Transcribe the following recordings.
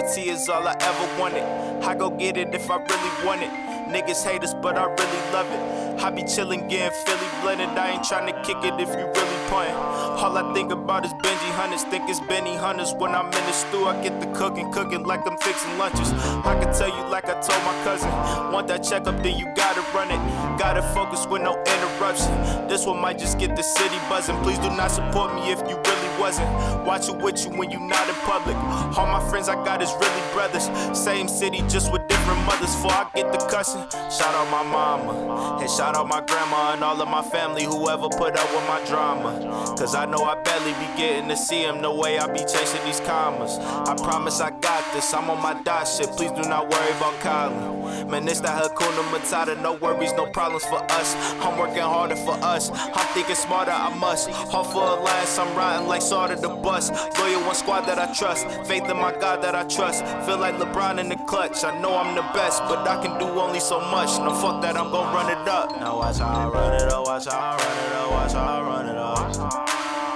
Loyalty is all I ever wanted. I go get it if I really want it. Niggas hate us, but I really love it. I be chillin', getting Philly blended. I ain't tryna kick it if you really playin'. All I think about is Benji Hunters, think it's Benny Hunters. When I'm in the stew, I get the cooking, cooking like I'm fixing lunches. I can tell you like I told my cousin. Want that checkup, then you gotta run it. Gotta focus with no interruption. This one might just get the city buzzing. Please do not support me if you really wasn't. Watch it with you when you not in public. All my friends I got is really brothers. Same city, just with different mothers. Before I get the cussing, shout out my mama. And shout out my grandma and all of my family, whoever put up with my drama. Cause I know I barely be getting to see them. No way I be chasing these commas. I promise I got this. I'm on my dot shit. Please do not worry about Colin. Man, it's that Hakuna Matata. No worries, no problems for us. I'm working harder for us. I'm thinking smarter, I must. All for a last, I'm riding like of the bus. Loyal one squad that I trust. Faith in my God that I trust. Feel like LeBron in the clutch. I know I'm the best, but I can do only so much. No fuck that, I'm gon' run it up. Now watch how I run it up, watch how I run it up, watch how I run it up.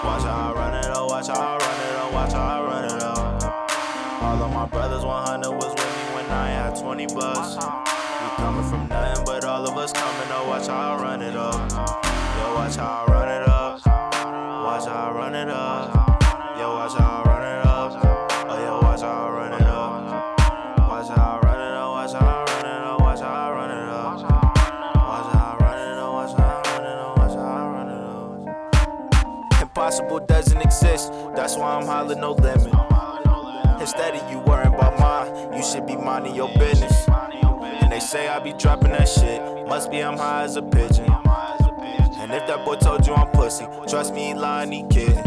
Watch how I run it up, watch how I run it up, watch how I run it up. All of my brothers 100 was with me when I had 20 bucks. We coming from nothing, but all of us coming up. Watch how I run it up. Yo, watch how I run it up. Watch how I run it up. Impossible doesn't exist. That's why I'm hollering no limit. Instead of you worrying about mine, you should be minding your business. And they say I be dropping that shit. Must be I'm high as a pigeon. And if that boy told you I'm pussy, trust me, he lying, he kidding.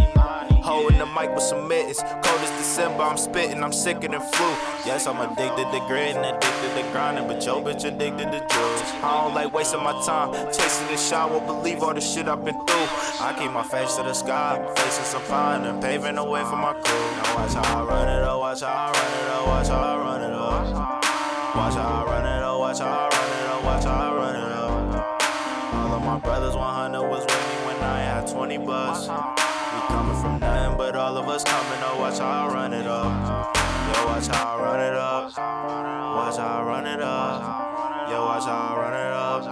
Holding the mic with some mittens. Cold as December, I'm spitting, I'm sicker than flu. Yes, I'm addicted to gritting, addicted to grinding, but yo, bitch addicted to drugs. I don't like wasting my time chasing the. Won't believe all the shit I've been through. I keep my face to the sky, facing some pine and paving the way for my crew. Now watch how I run it up, watch how I run it up, watch how I run it up. Watch how I run it up, watch how I run it up, watch how I run it up. All of my brothers 100 was with me when I had 20 bucks. We coming from nothing, but all of us coming up. Watch how I run it up. Yo, watch how I run it up. Watch how I run it up. Yo, watch how I run it up.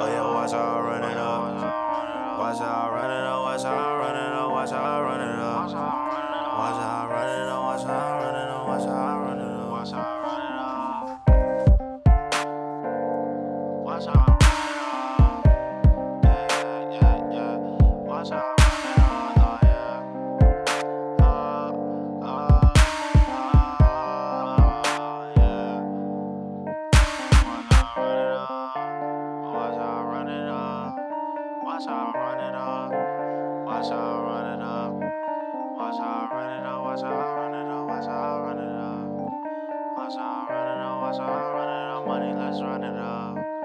Oh, yo, watch how I run it up. Watch how I run it up. Watch how I run it up. Watch how I run it up. Watch how I run it up. Watch how I run it up. Watch how I run it up. Watch how I run it up. Watch how I run it up. Watch how I run it up. Money, let's run it up.